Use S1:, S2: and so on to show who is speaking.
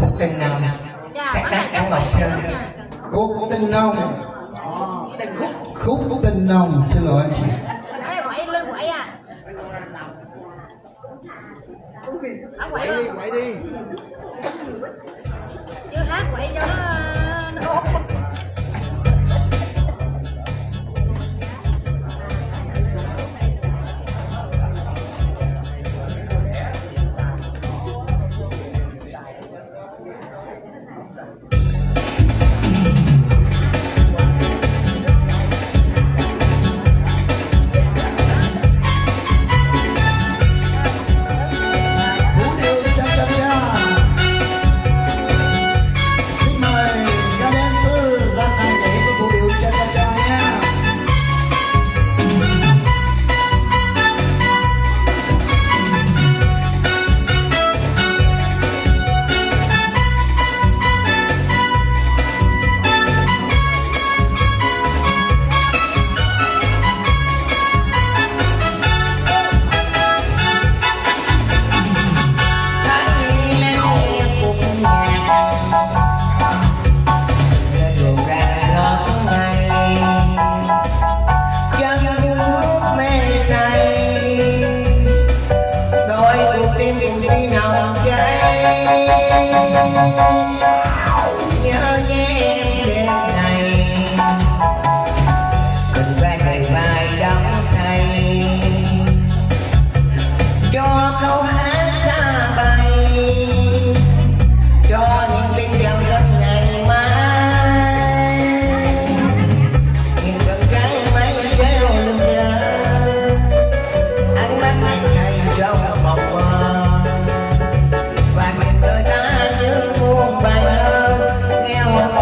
S1: khúc tinh nông, các tác của Ngọc Sơn
S2: Khúc Tân
S1: Nông. Khúc.
S2: Khúc tinh Nông, xin lỗi
S3: à. quậy
S2: đi quậy đi.
S3: Chưa hát quậy cho nó
S1: Yeah.